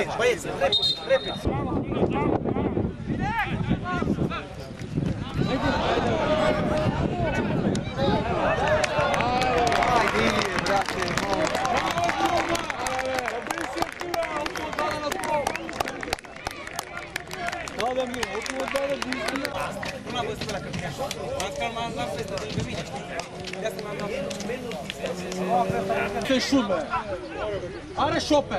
Боец, боец, репит, репит. Ei, băieți, repede, repede. Nu l-am văzut pe la căpine așa. M-am calmat la festa de lângă mine, știi? De asta m-am dat. Te șume. Are șope.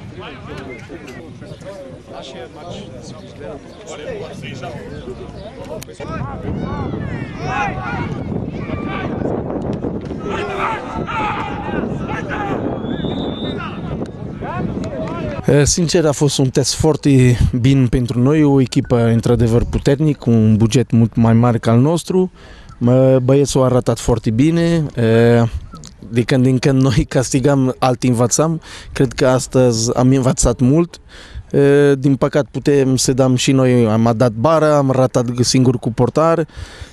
Eh, Sincer, a fost un test foarte bine pentru noi, o echipă într-adevăr puternic, cu un buget mult mai mare ca al nostru. Mă, Băieții au arătat foarte bine, eh, de când în când noi castigam, alt învățam. Cred că astăzi am învățat mult. Eh, Din păcat putem să dăm și noi, am dat bara, am ratat singur cu portar.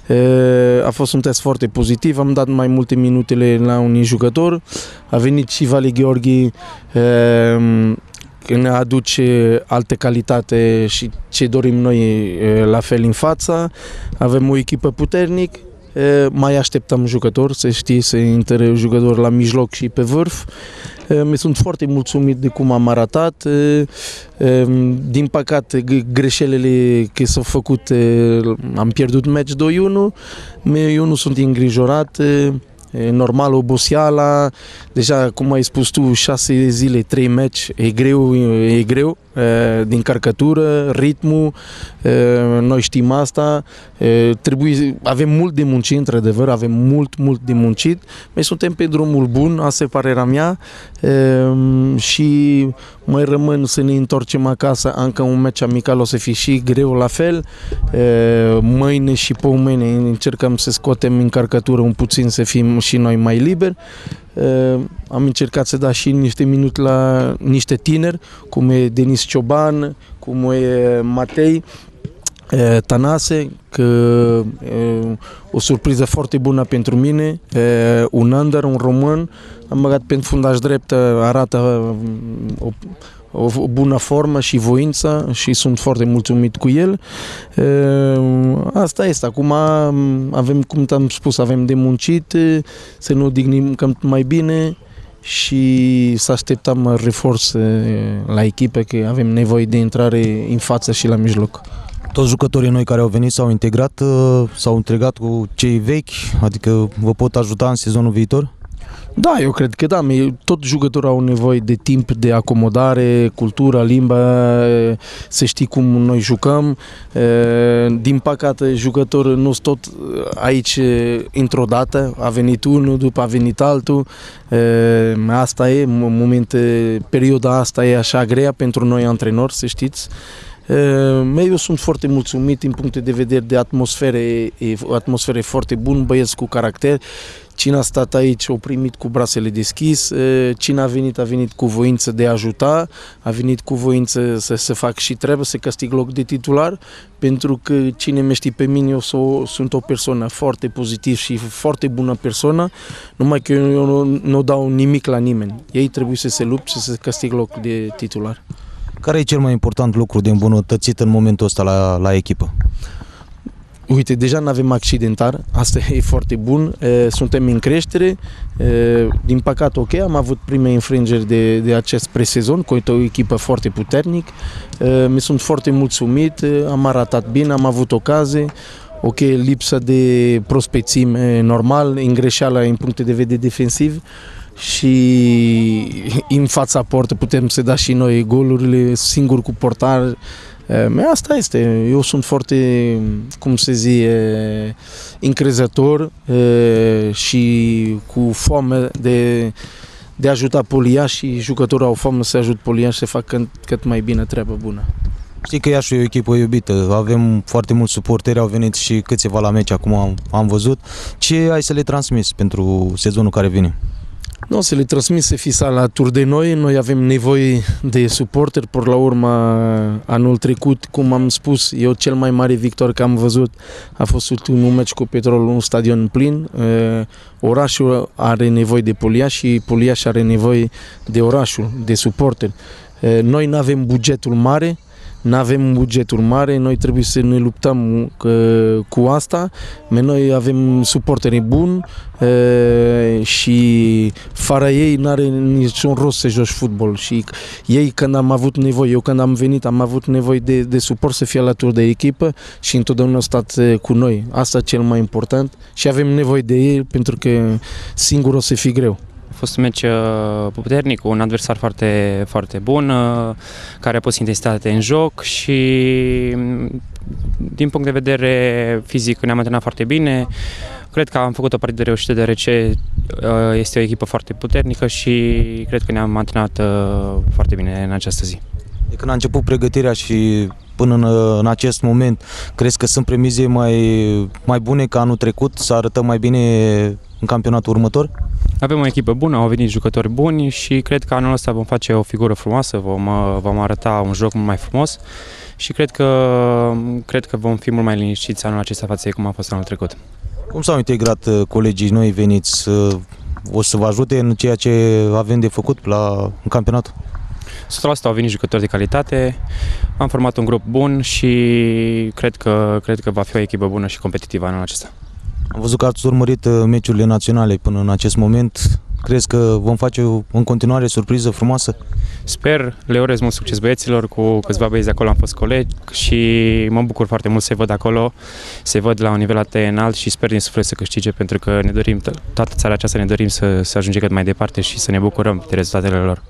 Eh, A fost un test foarte pozitiv, am dat mai multe minutele la un jucător. A venit și Vali Gheorghi, eh, ne aduce alte calitate și ce dorim noi e, la fel în fața. Avem o echipă puternic, e, mai așteptăm jucători, să știi, să intre jucători la mijloc și pe vârf. E, Mi sunt foarte mulțumit de cum am arătat. E, e, Din păcate, g- greșelile care s-au făcut, e, am pierdut match 2-1. Eu nu sunt îngrijorat. e, E normal, oboseala, deja, cum ai spus tu, șase zile, trei meci, e greu, e greu, e, din carcătură, ritmul, e, noi știm asta, e, trebuie, avem mult de muncit, într-adevăr, avem mult, mult de muncit, mai suntem pe drumul bun, asta e părerea mea, e, și mai rămân să ne întorcem acasă, încă un meci amical o să fie și greu la fel, e, mâine și pe mâine încercăm să scoatem încărcătură un puțin, să fim și noi mai liberi. Uh, am încercat să da și niște minute la niște tineri, cum e Denis Cioban, cum e Matei, uh, Tanase, că uh, o surpriză foarte bună pentru mine, uh, un under, un român, am băgat pentru fundaș drept, uh, arată uh, o, o bună formă și voință și sunt foarte mulțumit cu el. Uh, Asta este. Acum avem, cum am spus, avem de muncit, uh, să ne odihnim cât mai bine și să așteptăm reforț uh, la echipă, că avem nevoie de intrare în față și la mijloc. Toți jucătorii noi care au venit s-au integrat, uh, s-au integrat cu cei vechi, adică vă pot ajuta în sezonul viitor? Da, eu cred că da, mi- tot jucătorii au nevoie de timp de acomodare, cultura, limba, e, să știi cum noi jucăm. E, Din păcate, jucătorii nu sunt tot aici e, într-o dată, a venit unul, după a venit altul. E, Asta e, în momente, perioada asta e așa grea pentru noi antrenori, să știți. E, Eu sunt foarte mulțumit din punct de vedere de atmosferă, e e o atmosferă foarte bună, băieți cu caracter. Cine a stat aici, a primit cu brațele deschis, e, cine a venit, a venit cu voință de a ajuta, a venit cu voință să se fac și trebuie să câștig loc de titular, pentru că cine mă știe pe mine, eu so, sunt o persoană foarte pozitiv și foarte bună persoană, numai că eu nu, nu dau nimic la nimeni. Ei trebuie să se lupte și să câștig loc de titular. Care e cel mai important lucru de îmbunătățit în momentul ăsta la, la echipă? Uite, deja nu avem accidentar, asta e foarte bun, e, suntem în creștere, e, din păcate ok, am avut prime infringeri de, de acest presezon cu o echipă foarte puternic, e, mi sunt foarte mulțumit, e, am arătat bine, am avut ocazie, ok, lipsă de prospețime normal, îngreșeala în puncte de vedere defensiv și în fața portă putem să da și noi golurile singur cu portar. E, Asta este. Eu sunt foarte, cum se zice, încrezător e, și cu foame de, de a ajuta Polia și jucătorul au foame să ajut Polia și să facă cât, cât mai bine treabă bună. Știi că Iașu e o echipă iubită, avem foarte mulți suporteri, au venit și câțiva la meci, acum am, am văzut. Ce ai să le transmis pentru sezonul care vine? Nu, să le transmis să fiți alături de noi. Noi avem nevoie de suporteri. Por la urmă, anul trecut, cum am spus, eu cel mai mare victor că am văzut a fost ultimul meci cu Petrol, un stadion plin. Eh, Orașul are nevoie de Poliaș și Poliaș are nevoie de orașul, de suporteri. Eh, Noi nu avem bugetul mare, nu avem bugetul mare, noi trebuie să ne luptăm uh, cu asta, Dar noi avem suporteri buni uh, și fără ei nu are niciun rost să joci fotbal și ei când am avut nevoie, eu când am venit am avut nevoie de, de suport să fie alături de echipă și întotdeauna au stat uh, cu noi. Asta e cel mai important și avem nevoie de ei pentru că singur o să fie greu. A fost un meci uh, puternic, cu un adversar foarte, foarte bun, uh, care a pus intensitate în joc și mm, din punct de vedere fizic ne-am antrenat foarte bine. Cred că am făcut o partidă reușită deoarece uh, este o echipă foarte puternică și cred că ne-am antrenat foarte bine în această zi. De când a început pregătirea și până în, în acest moment, crezi că sunt premize mai, mai bune ca anul trecut, să arătăm mai bine în campionatul următor? Avem o echipă bună, au venit jucători buni și cred că anul ăsta vom face o figură frumoasă, vom, uh, vom arăta un joc mult mai frumos și cred că, cred că vom fi mult mai liniștiți anul acesta față de cum a fost anul trecut. Cum s-au integrat uh, colegii noi veniți? Uh, O să vă ajute în ceea ce avem de făcut la, în campionat? 100% au venit jucători de calitate, am format un grup bun și cred că, cred că va fi o echipă bună și competitivă anul acesta. Am văzut că ați urmărit uh, meciurile naționale până în acest moment. Crezi că vom face o- în continuare surpriză frumoasă? Sper, le urez mult succes băieților, cu câțiva băieți de acolo am fost colegi și mă bucur foarte mult să-i văd acolo, să-i văd la un nivel atât de înalt și sper din suflet să câștige pentru că ne dorim, toată țara aceasta ne dorim să, să ajungem cât mai departe și să ne bucurăm de rezultatele lor.